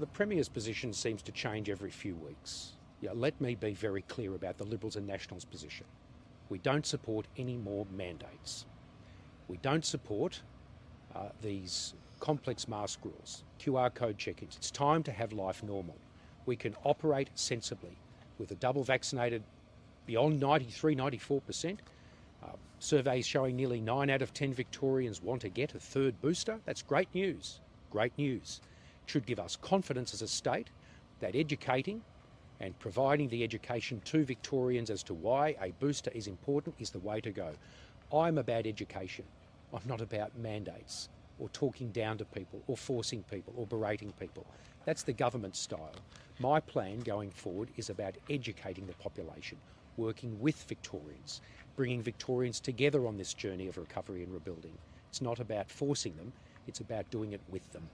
the Premier's position seems to change every few weeks. Yeah, let me be very clear about the Liberals and Nationals' position. We don't support any more mandates. We don't support uh, these complex mask rules, QR code check ins. It's time to have life normal. We can operate sensibly with a double vaccinated beyond 93, 94%. Uh, surveys showing nearly 9 out of 10 Victorians want to get a third booster. That's great news. Great news. Should give us confidence as a state that educating and providing the education to Victorians as to why a booster is important is the way to go. I'm about education. I'm not about mandates or talking down to people or forcing people or berating people. That's the government style. My plan going forward is about educating the population, working with Victorians, bringing Victorians together on this journey of recovery and rebuilding. It's not about forcing them, it's about doing it with them.